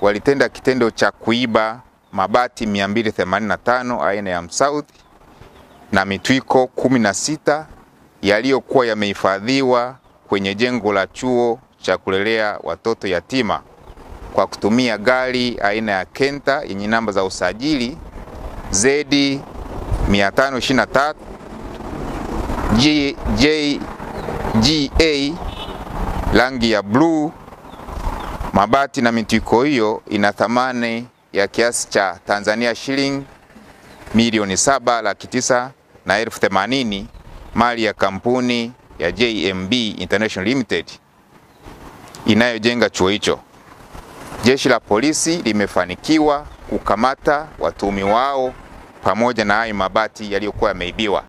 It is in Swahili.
walitenda kitendo cha kuiba mabati 285 aina ya Msouth na mitwiko 16 yaliyokuwa yamehifadhiwa kwenye jengo la chuo cha kulelea watoto yatima kwa kutumia gari aina ya Kenta yenye namba za usajili Z 523 G, J, GA rangi ya bluu. Mabati na mitwiko hiyo ina thamani ya kiasi cha Tanzania shilingi milioni saba laki tisa na elfu themanini mali ya kampuni ya JMB International Limited inayojenga chuo hicho. Jeshi la polisi limefanikiwa kukamata watumi wao pamoja na hayo mabati yaliyokuwa yameibiwa.